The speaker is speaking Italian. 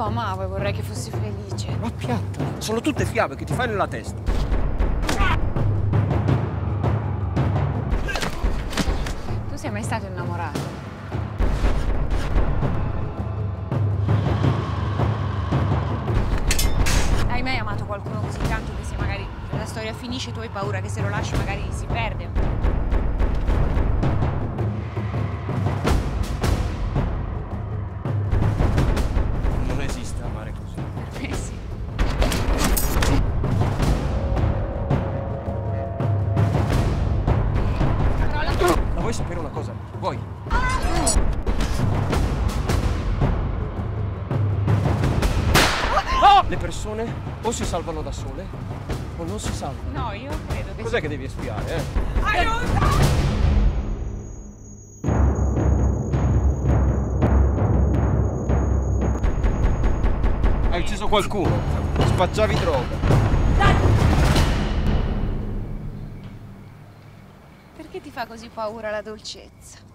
lo amavo e vorrei che fossi felice. Ma piatta, sono tutte fiabe che ti fai nella testa. Tu sei mai stato innamorato? Hai mai amato qualcuno così tanto che se magari la storia finisce tu hai paura che se lo lasci magari si perde? Vuoi sapere una cosa? Vuoi? Ah! Le persone o si salvano da sole o non si salvano. No, io credo che Cos'è che devi espiare, eh? Aiuto! Hai ucciso qualcuno, spacciavi droga. Perché ti fa così paura la dolcezza?